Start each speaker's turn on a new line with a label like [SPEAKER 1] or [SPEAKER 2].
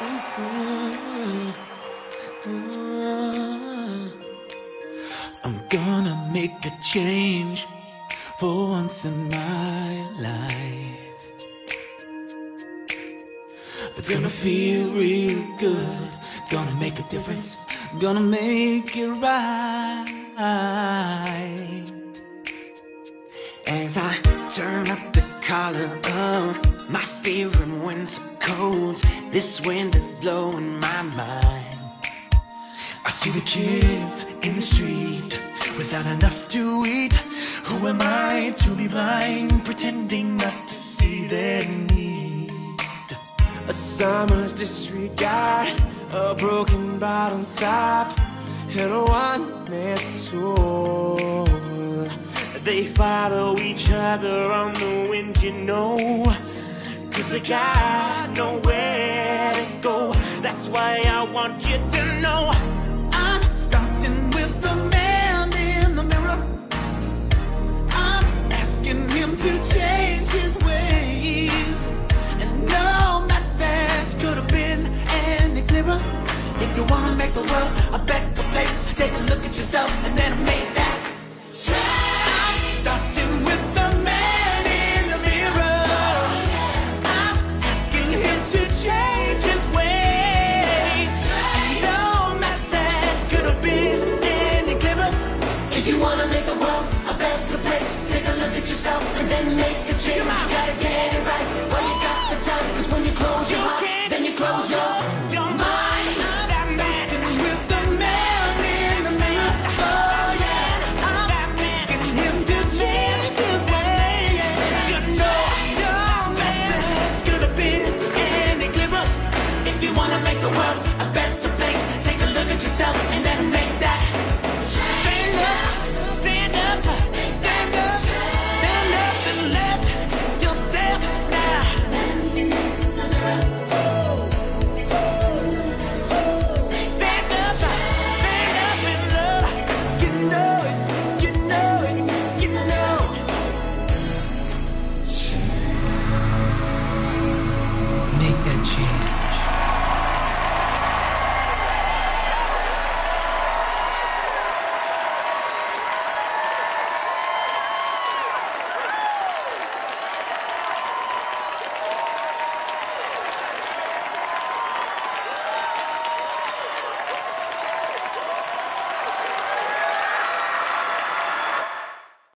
[SPEAKER 1] I'm
[SPEAKER 2] gonna make a change for once in my life. It's gonna feel real good. Gonna make a difference. Gonna make it right. As I
[SPEAKER 3] turn
[SPEAKER 2] up
[SPEAKER 3] collar of my favorite
[SPEAKER 2] winter
[SPEAKER 3] coat,
[SPEAKER 2] this wind is blowing my mind. I see the kids in the street without enough to eat. Who am I to be blind, pretending not to see their
[SPEAKER 1] need? A summer's disregard, a broken bottom top, and a one-man's soul. They follow each other on the wind, you know. Cause they got nowhere to go. That's why I want you to know.
[SPEAKER 2] I'm starting with the man in the mirror. I'm asking him to change his ways. And no message could have been any clearer. If you wanna make the world a better place Take a look at yourself and then make
[SPEAKER 3] wanna make the world a better place. Take a look at yourself and then make a change.
[SPEAKER 1] You gotta
[SPEAKER 3] get it right.
[SPEAKER 2] haven't left yourself now.